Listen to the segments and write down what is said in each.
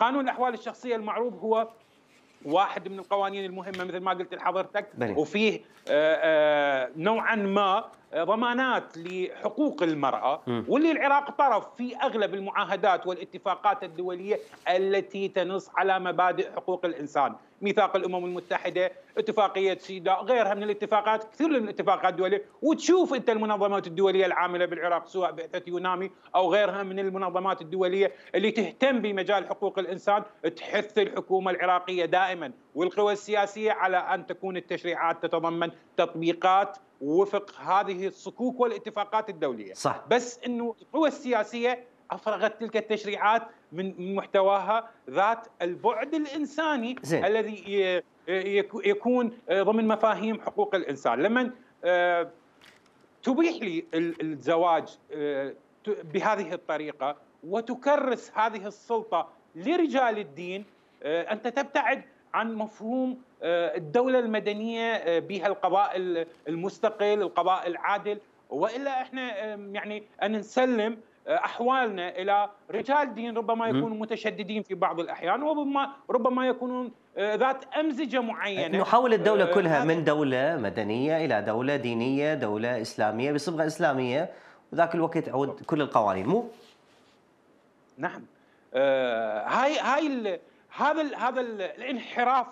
قانون الأحوال الشخصية المعروف هو واحد من القوانين المهمة مثل ما قلت لحضرتك وفيه نوعا ما ضمانات لحقوق المرأة م. واللي العراق طرف في أغلب المعاهدات والاتفاقات الدولية التي تنص على مبادئ حقوق الإنسان ميثاق الأمم المتحدة اتفاقية سيدا غيرها من الاتفاقات كثير من الاتفاقات الدولية وتشوف أنت المنظمات الدولية العاملة بالعراق سواء بعثة يونامي أو غيرها من المنظمات الدولية اللي تهتم بمجال حقوق الإنسان تحث الحكومة العراقية دائما والقوى السياسية على أن تكون التشريعات تتضمن تطبيقات وفق هذه الصكوك والاتفاقات الدولية. صح. بس إنه القوى السياسية أفرغت تلك التشريعات من محتواها ذات البعد الإنساني زين. الذي يكون ضمن مفاهيم حقوق الإنسان. لما تبيح لي الزواج بهذه الطريقة وتكرس هذه السلطة لرجال الدين أنت تبتعد عن مفهوم الدولة المدنية بها القضاء المستقل القضاء العادل. وإلا إحنا يعني أن نسلم أحوالنا إلى رجال دين ربما يكونوا متشددين في بعض الأحيان وربما ربما يكونون ذات أمزجة معينة. نحول الدولة كلها من دولة مدنية إلى دولة دينية دولة إسلامية بصبغة إسلامية. وذاك الوقت تعود كل القوانين. مو؟ نعم. هاي هاي هذا هذا الانحراف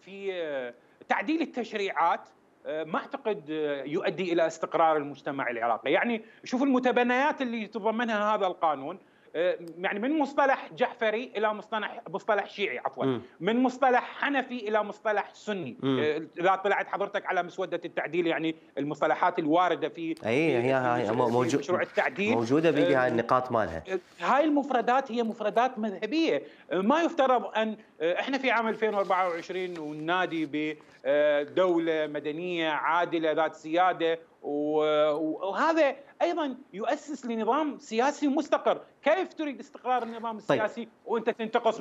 في تعديل التشريعات ما أعتقد يؤدي إلى استقرار المجتمع العراقي، يعني شوف المتبنيات اللي يتضمنها هذا القانون. يعني من مصطلح جعفري إلى مصطلح مصطلح شيعي عفوا. من مصطلح حنفي إلى مصطلح سني. إذا طلعت حضرتك على مسودة التعديل يعني المصطلحات الواردة في أي هي هاي موجود مشروع التعديل. موجودة بيها النقاط مالها. هاي المفردات هي مفردات مذهبية. ما يفترض ان إحنا في عام 2024 وننادي بدولة مدنية عادلة ذات سيادة وهذا أيضا يؤسس لنظام سياسي مستقر، كيف تريد استقرار النظام السياسي طيب. وأنت تنتقص